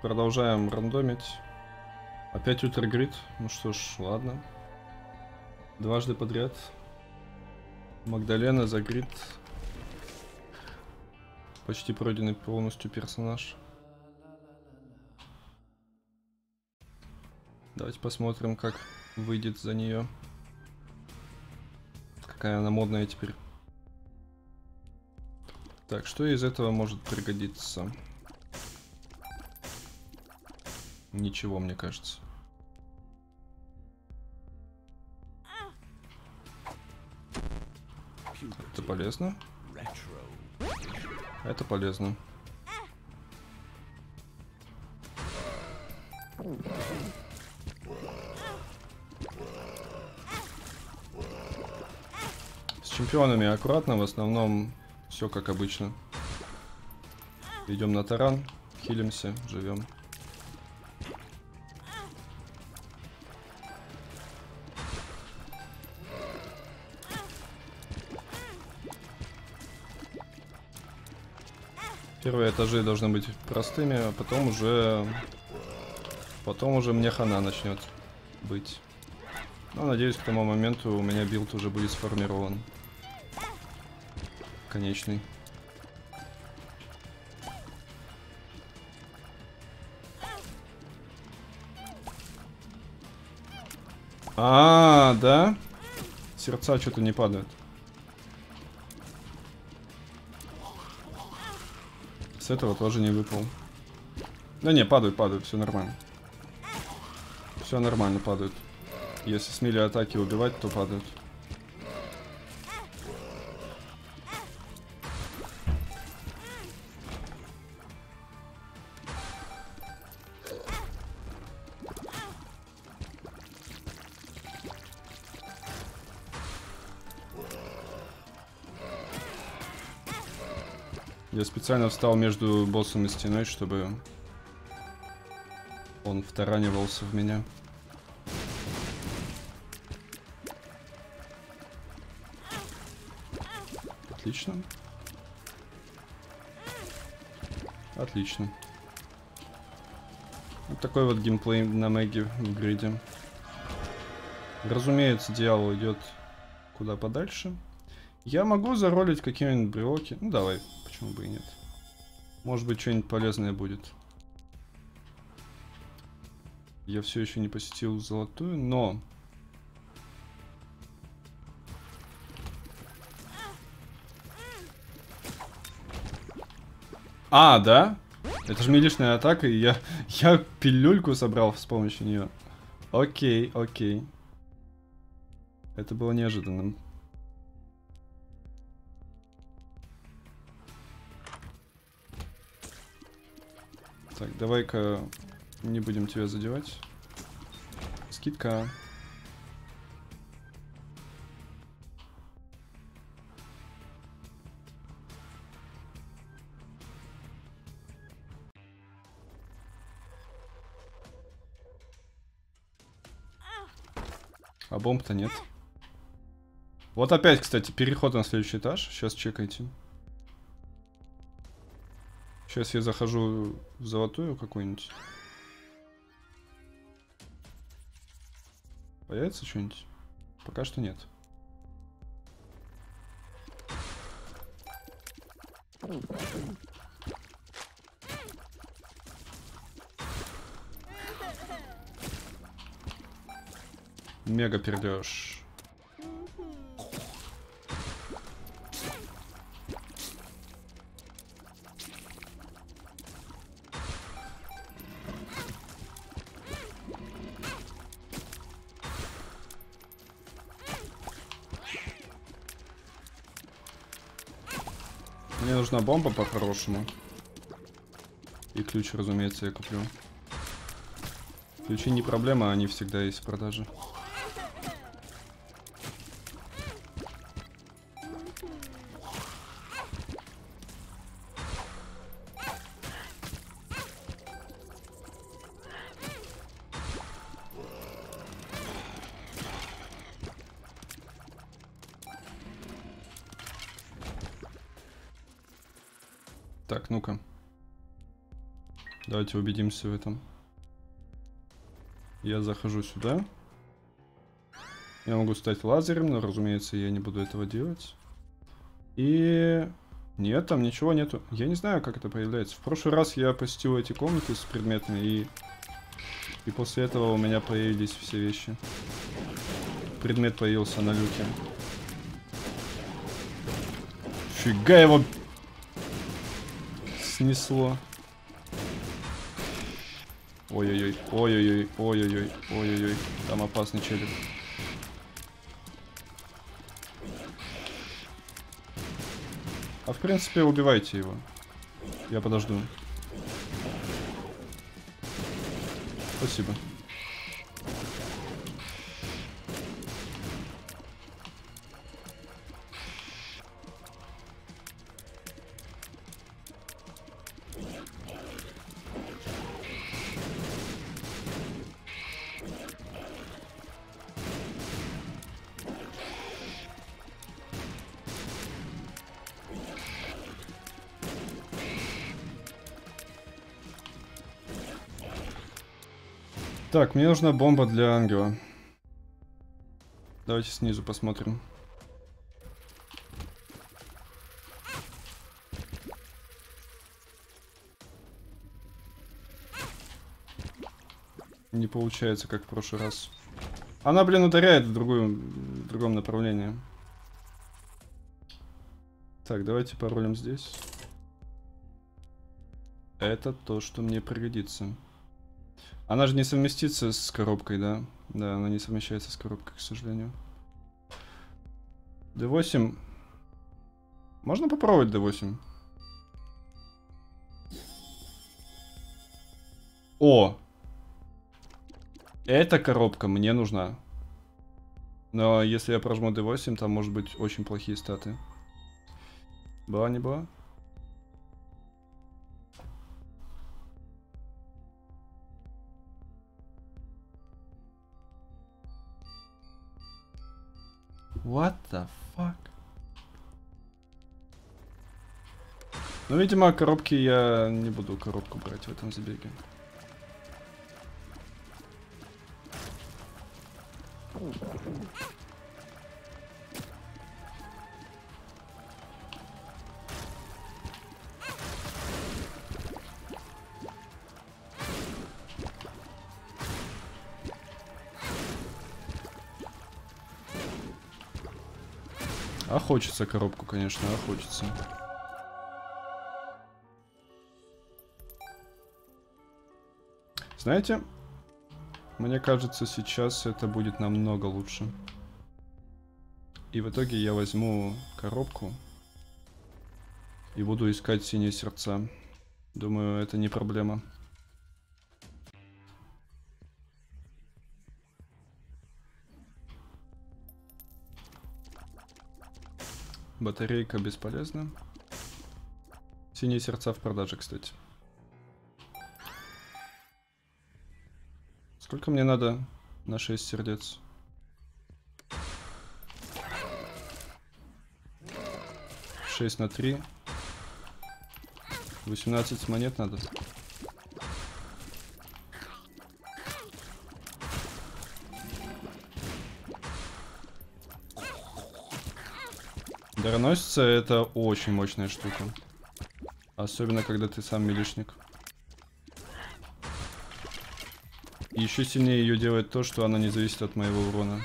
Продолжаем рандомить. Опять Ультрагрид. Ну что ж, ладно. Дважды подряд. Магдалена за грид. Почти пройденный полностью персонаж. Давайте посмотрим, как выйдет за нее. Какая она модная теперь. Так, что из этого может пригодиться? Ничего, мне кажется. Это полезно. Это полезно. С чемпионами аккуратно, в основном все как обычно. Идем на таран, хилимся, живем. Первые этажи должны быть простыми, а потом уже... Потом уже мне хана начнет быть. Но надеюсь, к тому моменту у меня build уже будет сформирован. Конечный. А, -а да? Сердца что-то не падают. С этого тоже не выпал. Да не, падают, падают, все нормально. Все нормально падают. Если с атаки убивать, то падают. Специально встал между боссом и стеной, чтобы он втаранивался в меня. Отлично. Отлично. Вот такой вот геймплей на Меге в гриде. Разумеется, дьявол идет куда подальше. Я могу заролить какие-нибудь брелоки. Ну, давай, почему бы и нет. Может быть, что-нибудь полезное будет. Я все еще не посетил золотую, но... А, да? Это же милишная атака, и я, я пилюльку собрал с помощью нее. Окей, окей. Это было неожиданным. Так, давай-ка не будем тебя задевать. Скидка. А бомб-то нет. Вот опять, кстати, переход на следующий этаж. Сейчас чекайте. Сейчас я захожу в золотую какую-нибудь. Появится что-нибудь? Пока что нет. Мега пердеж. Нужна бомба по-хорошему. И ключ, разумеется, я куплю. Ключи не проблема, они всегда есть в продаже. Так, ну-ка. Давайте убедимся в этом. Я захожу сюда. Я могу стать лазером, но, разумеется, я не буду этого делать. И... Нет, там ничего нету. Я не знаю, как это появляется. В прошлый раз я посетил эти комнаты с предметами, и... И после этого у меня появились все вещи. Предмет появился на люке. Фига его снесло. Ой-ой-ой, ой-ой-ой, ой-ой-ой, ой-ой-ой. Там опасный челик. А в принципе убивайте его. Я подожду. Спасибо. Так, мне нужна бомба для ангела. Давайте снизу посмотрим. Не получается, как в прошлый раз. Она, блин, ударяет в, другую, в другом направлении. Так, давайте паролем здесь. Это то, что мне пригодится. Она же не совместится с коробкой, да? Да, она не совмещается с коробкой, к сожалению. D8. Можно попробовать D8? О! Эта коробка мне нужна. Но если я прожму D8, там может быть очень плохие статы. Была, не была? What the fuck? Ну, видимо, коробки я не буду коробку брать в этом забеге. А хочется коробку, конечно, а хочется. Знаете, мне кажется, сейчас это будет намного лучше. И в итоге я возьму коробку и буду искать синие сердца. Думаю, это не проблема. Батарейка бесполезна. Синие сердца в продаже, кстати. Сколько мне надо на 6 сердец? Шесть на три. 18 монет надо. Дароносица это очень мощная штука. Особенно, когда ты сам милишник. Еще сильнее ее делает то, что она не зависит от моего урона.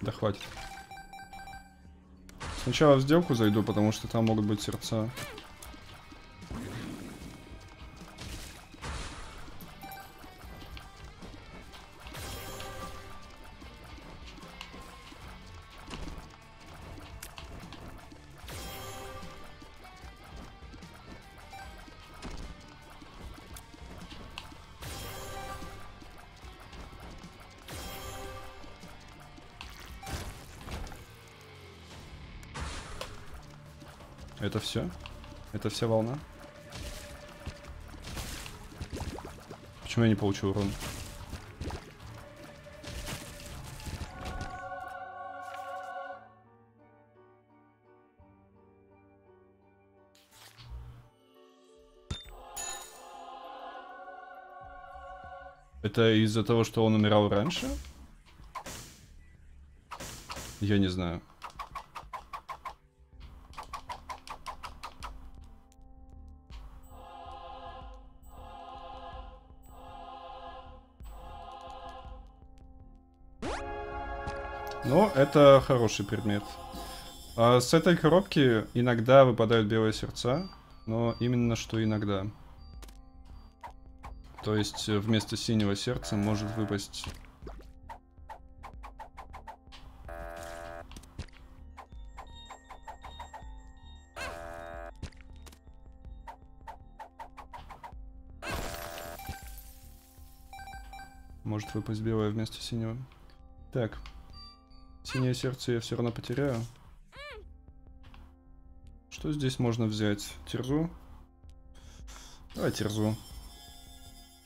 Да хватит. Сначала в сделку зайду, потому что там могут быть сердца. Все? Это вся волна? Почему я не получил урон? Это из-за того, что он умирал раньше? Я не знаю. Ну, это хороший предмет. А с этой коробки иногда выпадают белые сердца, но именно что иногда. То есть э, вместо синего сердца может выпасть... Может выпасть белое вместо синего. Так. Синее сердце я все равно потеряю. Что здесь можно взять? Терзу? Давай терзу.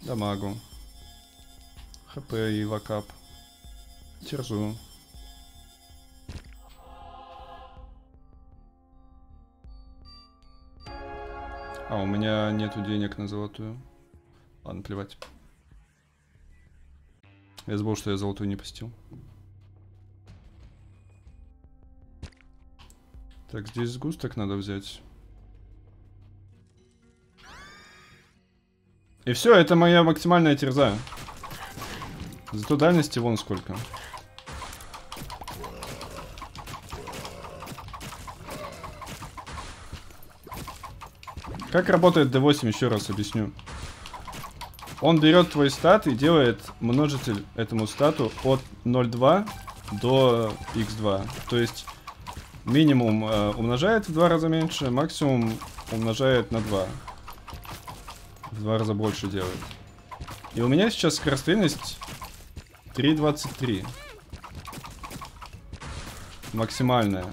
Дамагу. ХП и лакап. Терзу. А, у меня нету денег на золотую. Ладно, плевать. Я забыл, что я золотую не постил. Так, здесь сгусток надо взять. И все, это моя максимальная терза. Зато дальности вон сколько. Как работает D8, еще раз объясню. Он берет твой стат и делает множитель этому стату от 0,2 до x2. То есть минимум э, умножает в два раза меньше, максимум умножает на 2 в два раза больше делает. И у меня сейчас скорострельность 3.23. Максимальная.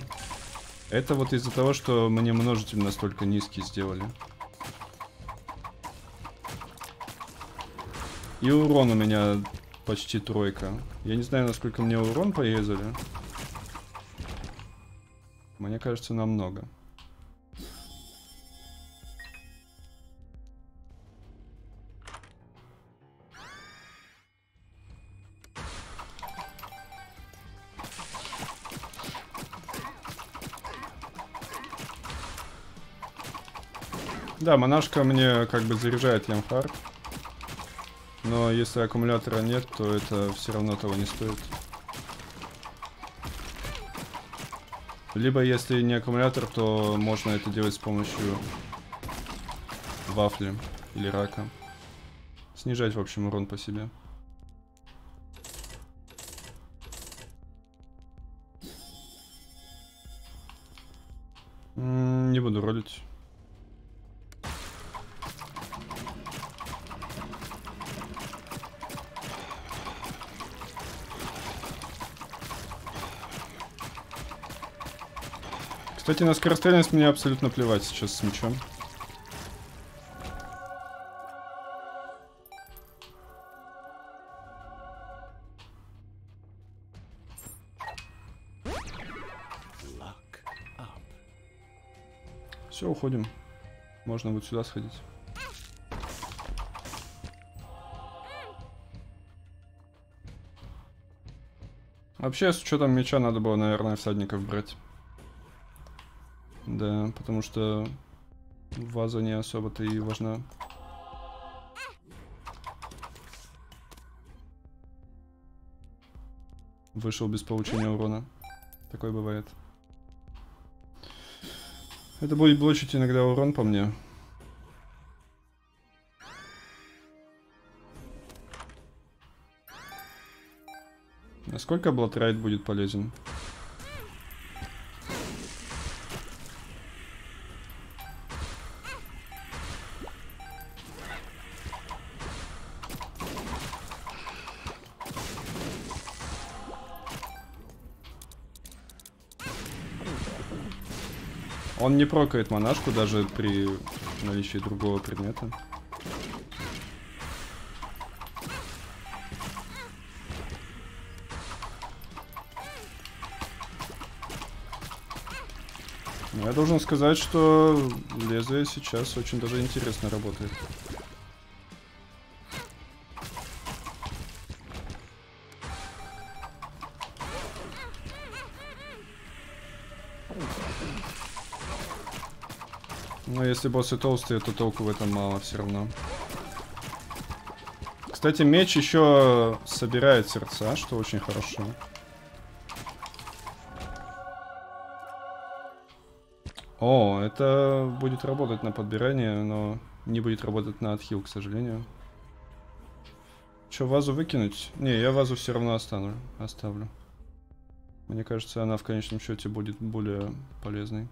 Это вот из-за того, что мне множитель настолько низкий сделали. И урон у меня почти тройка. Я не знаю, насколько мне урон порезали. Мне кажется, намного. Да, монашка мне как бы заряжает ямхард. Но если аккумулятора нет, то это все равно того не стоит. Либо если не аккумулятор, то можно это делать с помощью вафли или рака. Снижать, в общем, урон по себе. не буду ролить. Кстати, на скорострельность мне абсолютно плевать сейчас с мечом. Все, уходим. Можно вот сюда сходить. Вообще, с учетом меча надо было, наверное, всадников брать. Да, потому что ваза не особо-то и важна. Вышел без получения урона. Такое бывает. Это будет блочить иногда урон по мне. Насколько блотрайт будет полезен? Он не прокает монашку даже при наличии другого предмета. Ну, я должен сказать, что лезвие сейчас очень даже интересно работает. Если боссы толстые, то толку в этом мало все равно. Кстати, меч еще собирает сердца, что очень хорошо. О, это будет работать на подбирание, но не будет работать на отхил, к сожалению. Че, вазу выкинуть? Не, я вазу все равно остану, оставлю. Мне кажется, она в конечном счете будет более полезной.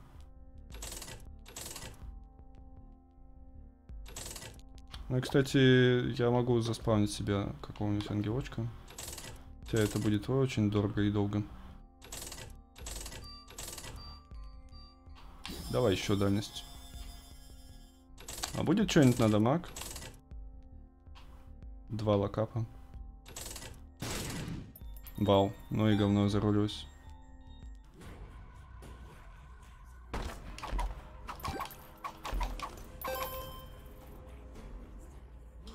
Ну и, кстати, я могу заспавнить себе какого-нибудь ангелочка. Хотя это будет очень дорого и долго. Давай еще дальность. А будет что-нибудь на дамаг? Два локапа. Вау, ну и говно зарулюсь.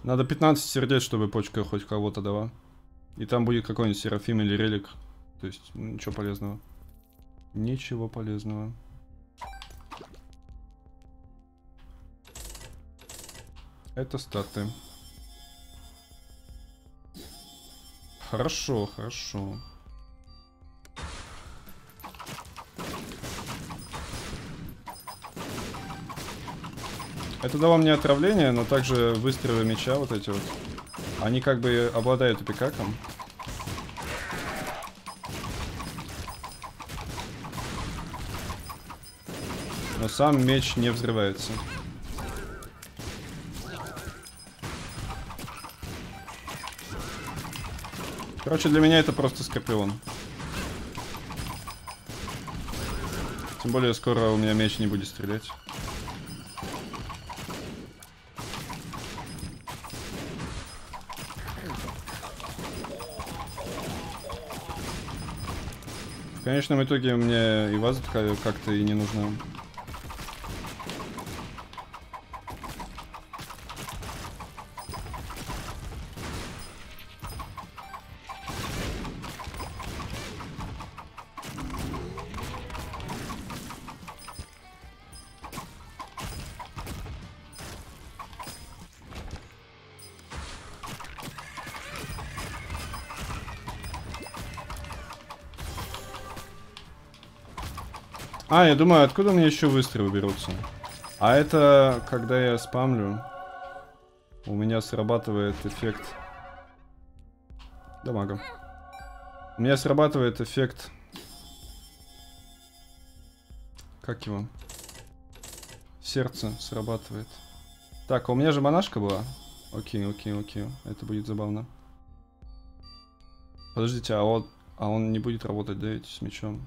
Надо 15 сердец, чтобы почка хоть кого-то дала. И там будет какой-нибудь серафим или релик. То есть, ничего полезного. Ничего полезного. Это статы. Хорошо, хорошо. Это дало мне отравление, но также выстрелы меча вот эти вот. Они как бы обладают эпикаком. Но сам меч не взрывается. Короче, для меня это просто скорпион. Тем более, скоро у меня меч не будет стрелять. В конечном итоге мне и вас как-то и не нужно. А, я думаю, откуда меня еще выстрелы берутся? А это, когда я спамлю, у меня срабатывает эффект... Дамага. У меня срабатывает эффект... Как его? Сердце срабатывает. Так, а у меня же монашка была. Окей, окей, окей. Это будет забавно. Подождите, а он, а он не будет работать, да, ведь, с мечом?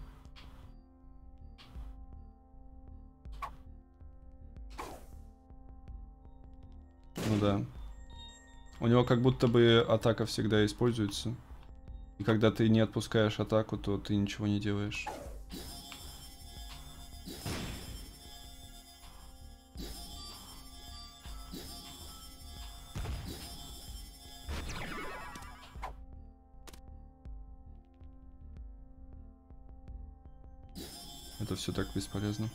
Да. У него как будто бы атака всегда используется. И когда ты не отпускаешь атаку, то ты ничего не делаешь. Это все так бесполезно.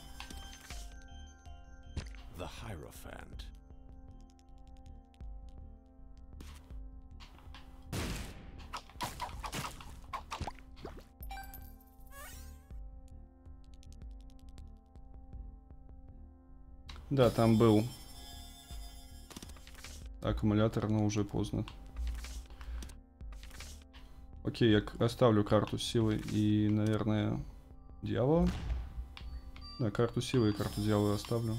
Да, там был аккумулятор, но уже поздно. Окей, я оставлю карту силы и, наверное, дьявола. Да, карту силы и карту дьявола оставлю.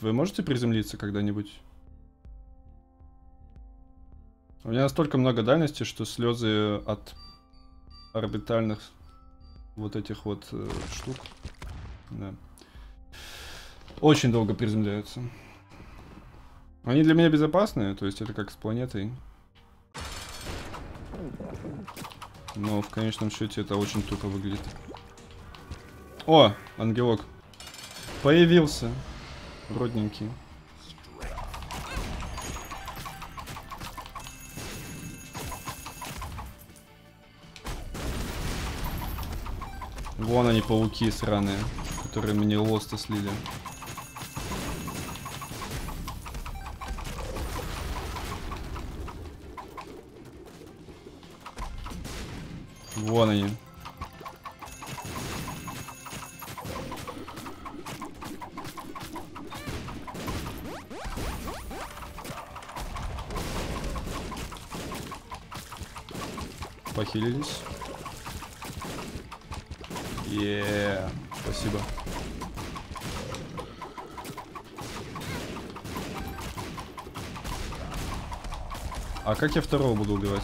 Вы можете приземлиться когда-нибудь? У меня настолько много дальности, что слезы от орбитальных вот этих вот э, штук. Да. Очень долго приземляются. Они для меня безопасные, то есть это как с планетой. Но в конечном счете это очень тупо выглядит. О, ангелок. Появился. Родненький. Вон они, пауки сраные, которые мне лоста слили. Вон они. Похилились. Еее, спасибо. А как я второго буду убивать?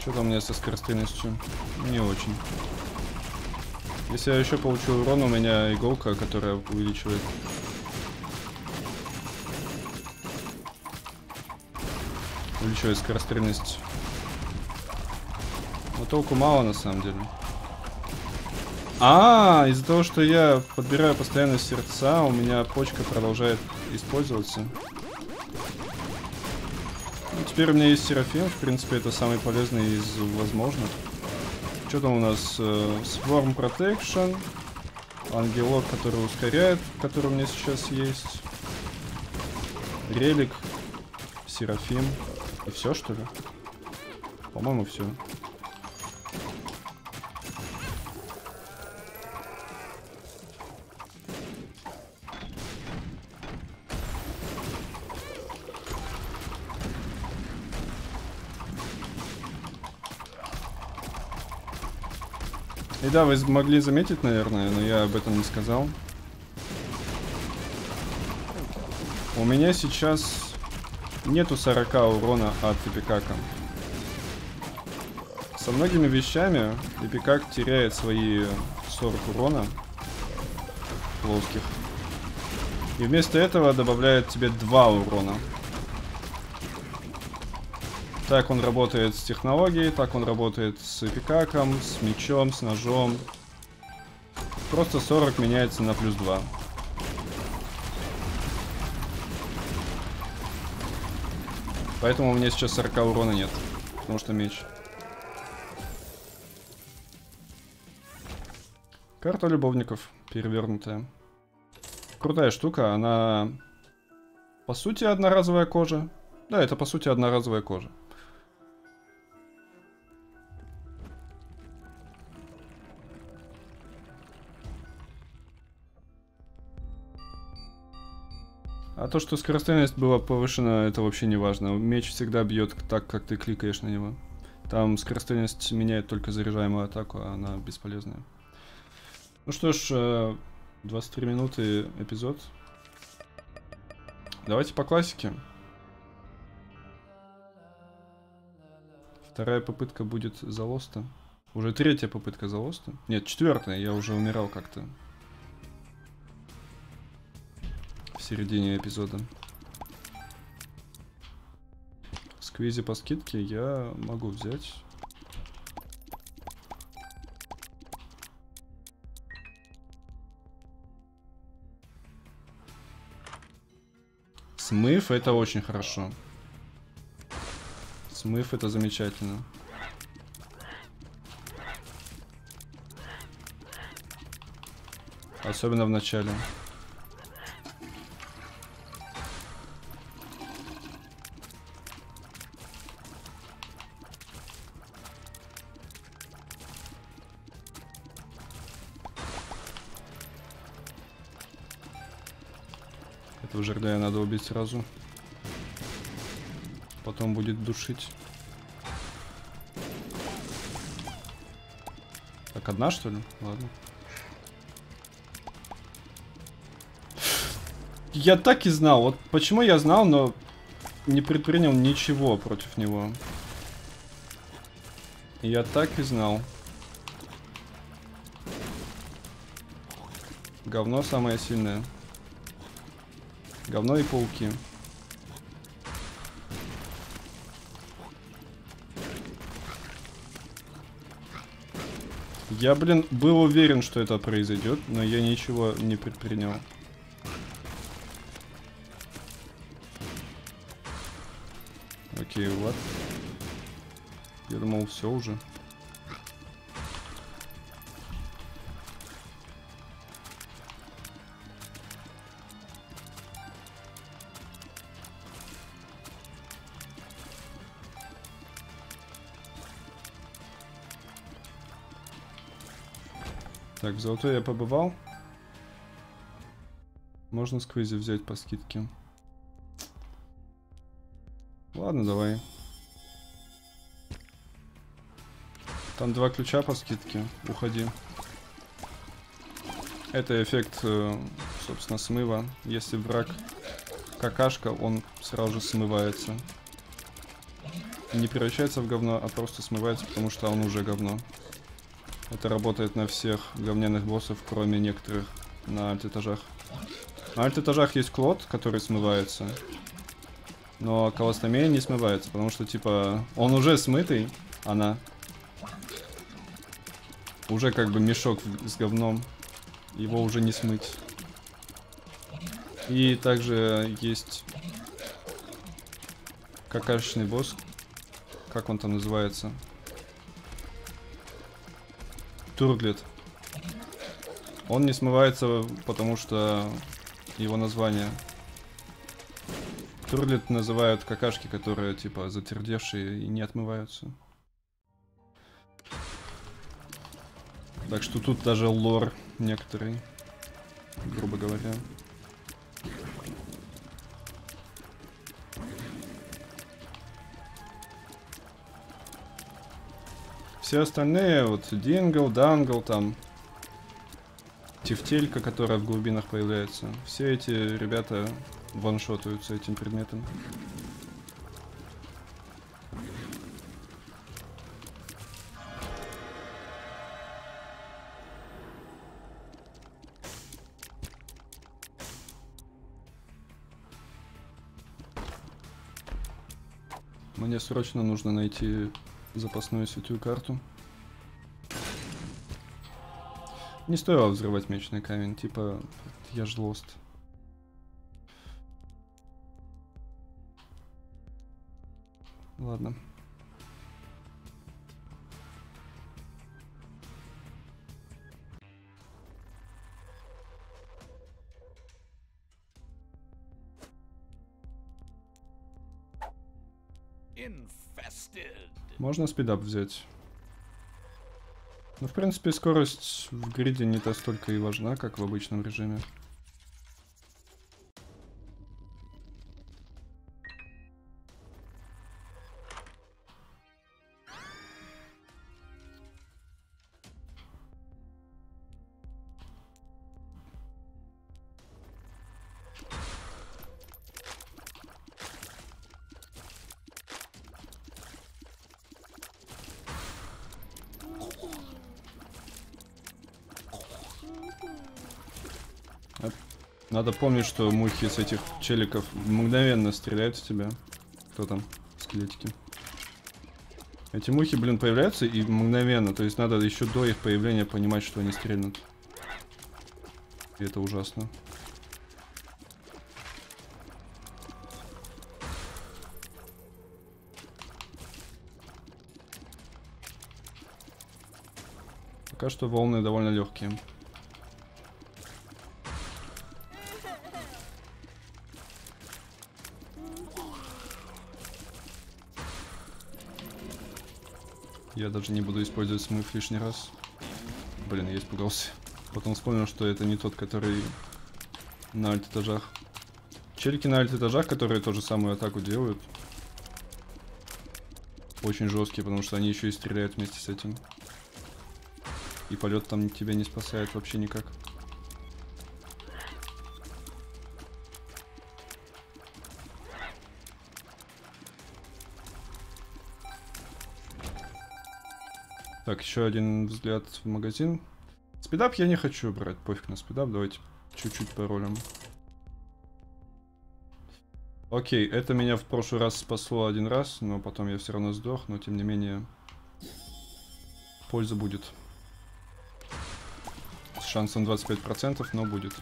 Что там у меня со скорострельностью? Не очень. Если я еще получу урон, у меня иголка, которая увеличивает. Увеличивает скорострельность. Но толку мало на самом деле. А, из-за того, что я подбираю постоянно сердца, у меня почка продолжает использоваться. Ну, теперь у меня есть Серафим, в принципе, это самый полезный из возможных. Что там у нас? Э, Swarm Protection. Ангелок, который ускоряет, который у меня сейчас есть. Релик. Серафим. И все, что ли? По-моему, все. да, вы могли заметить, наверное, но я об этом не сказал. У меня сейчас нету 40 урона от Эпикака. Со многими вещами Эпикак теряет свои 40 урона плоских. И вместо этого добавляет тебе 2 урона. Так он работает с технологией, так он работает с пикаком, с мечом, с ножом. Просто 40 меняется на плюс 2. Поэтому у меня сейчас 40 урона нет. Потому что меч. Карта любовников перевернутая. Крутая штука, она по сути одноразовая кожа. Да, это по сути одноразовая кожа. А то, что скорострельность была повышена, это вообще не важно. Меч всегда бьет так, как ты кликаешь на него. Там скорострельность меняет только заряжаемую атаку, а она бесполезная. Ну что ж, 23 э, минуты эпизод. Давайте по классике. Вторая попытка будет за лоста. Уже третья попытка за лоста. Нет, четвертая, я уже умирал как-то. В середине эпизода. Сквизи по скидке я могу взять. Смыв это очень хорошо. Смыв это замечательно. Особенно в начале. Убить сразу. Потом будет душить. Так, одна что ли? Ладно. Я так и знал. Вот почему я знал, но не предпринял ничего против него. Я так и знал. Говно самое сильное. Говно и пауки. Я, блин, был уверен, что это произойдет, но я ничего не предпринял. Окей, вот. Я думал, все уже. Так, в золотой я побывал. Можно сквизи взять по скидке. Ладно, давай. Там два ключа по скидке. Уходи. Это эффект, э, собственно, смыва. Если враг какашка, он сразу же смывается. Не превращается в говно, а просто смывается, потому что он уже говно. Это работает на всех говняных боссов, кроме некоторых на альт-этажах. На альт-этажах есть клод, который смывается. Но колостомея не смывается, потому что, типа, он уже смытый, она. Уже как бы мешок с говном. Его уже не смыть. И также есть какашечный босс. Как он там называется? Турглет. Он не смывается, потому что его название. Турлет называют какашки, которые типа затердевшие и не отмываются. Так что тут даже лор некоторый, грубо говоря. Все остальные, вот Дингл, Дангл, там, Тефтелька, которая в глубинах появляется. Все эти ребята ваншотаются этим предметом. Мне срочно нужно найти запасную святую карту. Не стоило взрывать мечный камень, типа, я ж лост. Ладно. Можно спидап взять. Ну, в принципе, скорость в гриде не настолько и важна, как в обычном режиме. Надо помнить, что мухи с этих челиков мгновенно стреляют в тебя. Кто там? Скелетики. Эти мухи, блин, появляются и мгновенно. То есть надо еще до их появления понимать, что они стрельнут. И это ужасно. Пока что волны довольно легкие. Я даже не буду использовать смыв лишний раз. Блин, я испугался. Потом вспомнил, что это не тот, который на альт-этажах. Челики на альт-этажах, которые ту же самую атаку делают. Очень жесткие, потому что они еще и стреляют вместе с этим. И полет там тебя не спасает вообще никак. Так, еще один взгляд в магазин. спидап я не хочу брать. Пофиг на спидап. Давайте чуть-чуть паролем. Окей, это меня в прошлый раз спасло один раз, но потом я все равно сдох, но тем не менее польза будет. С шансом 25%, но будет.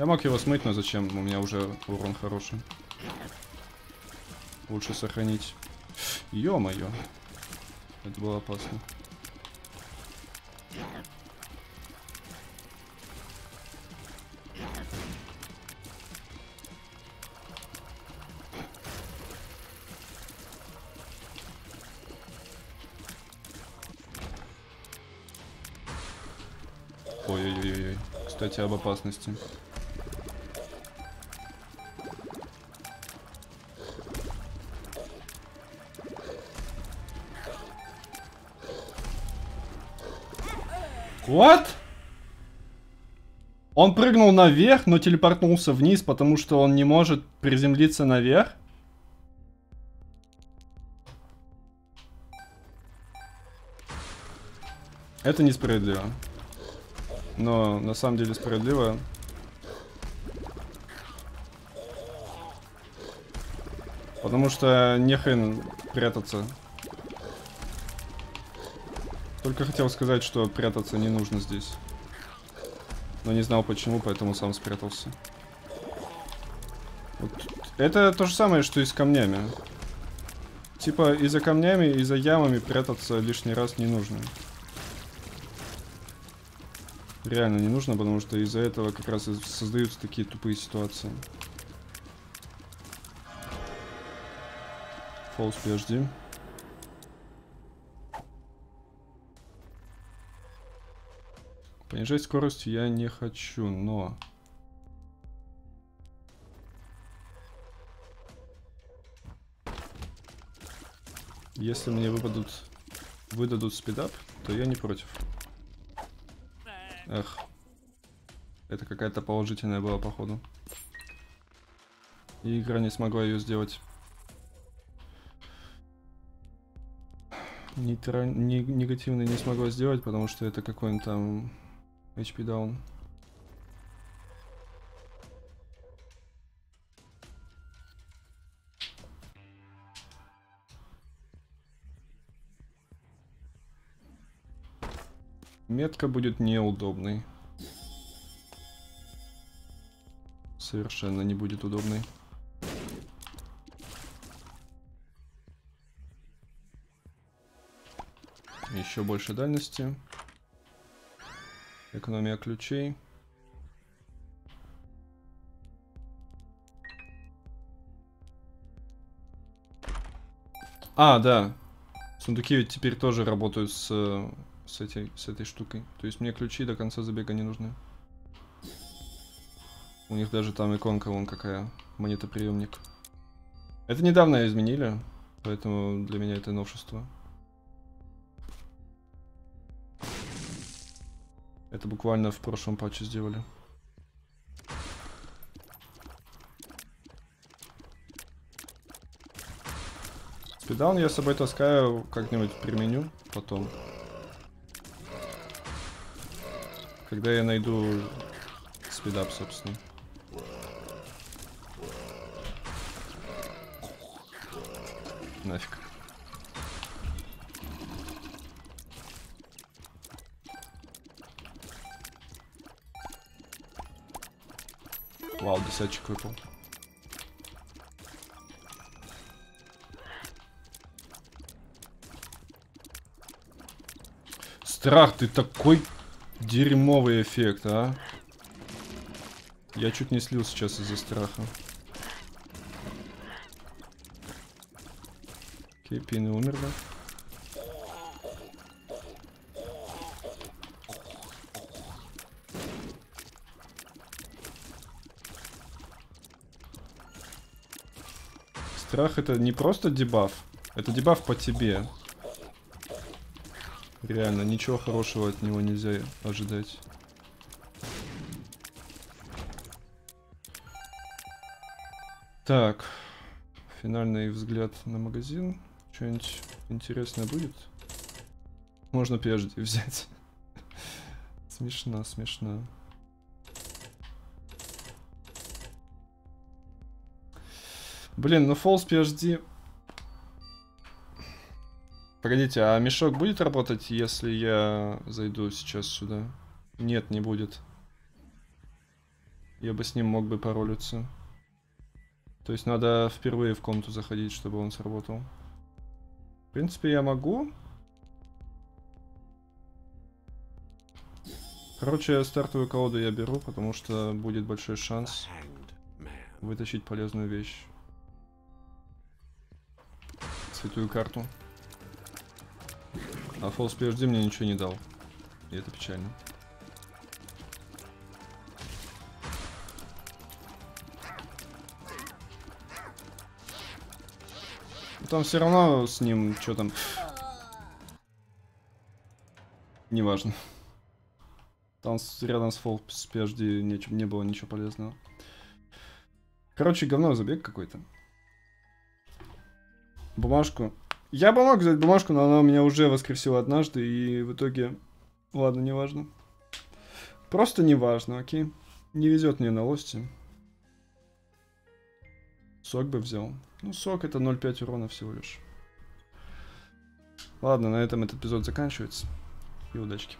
Я мог его смыть, но зачем? У меня уже урон хороший. Лучше сохранить. Ё-моё. Это было опасно. Ой-ой-ой-ой. Кстати, об опасности. What? Он прыгнул наверх, но телепортнулся вниз, потому что он не может приземлиться наверх? Это несправедливо. Но на самом деле справедливо. Потому что нехрен прятаться только хотел сказать, что прятаться не нужно здесь. Но не знал почему, поэтому сам спрятался. Вот. Это то же самое, что и с камнями. Типа, и за камнями, и за ямами прятаться лишний раз не нужно. Реально не нужно, потому что из-за этого как раз и создаются такие тупые ситуации. Фолс PhD. Понижать скорость я не хочу, но... Если мне выпадут, выдадут спидап, то я не против. Эх. Это какая-то положительная была, походу. И игра не смогла ее сделать. Нейтра... Не, негативно не смогла сделать, потому что это какой-нибудь там HP down. Метка будет неудобной. Совершенно не будет удобной. Еще больше дальности. Экономия ключей. А, да. Сундуки ведь теперь тоже работают с, с, этой, с этой штукой. То есть мне ключи до конца забега не нужны. У них даже там иконка вон какая. Монетоприемник. Это недавно изменили, поэтому для меня это новшество. Это буквально в прошлом патче сделали. Спидаун я с собой таскаю, как-нибудь применю потом. Когда я найду спидап, собственно. Нафиг. Десятчик выпал. Страх, ты такой дерьмовый эффект, а? Я чуть не слил сейчас из-за страха. Окей, пины умерли. играх это не просто дебаф, это дебаф по тебе. Реально, ничего хорошего от него нельзя ожидать. Так, финальный взгляд на магазин. Что-нибудь интересное будет? Можно PHD взять. смешно, смешно. Блин, ну False PhD... Погодите, а мешок будет работать, если я зайду сейчас сюда? Нет, не будет. Я бы с ним мог бы паролиться. То есть надо впервые в комнату заходить, чтобы он сработал. В принципе, я могу. Короче, стартовую колоду я беру, потому что будет большой шанс вытащить полезную вещь. Святую карту. А False PhD мне ничего не дал. И это печально. Там все равно с ним, что там... Неважно. Там с, рядом с False PhD не, не было ничего полезного. Короче, говно забег какой-то. Бумажку я бы мог взять бумажку, но она у меня уже воскресила однажды, и в итоге... Ладно, неважно. Просто неважно, окей? Не везет мне на лости. Сок бы взял. Ну, сок это 0,5 урона всего лишь. Ладно, на этом этот эпизод заканчивается. И удачки.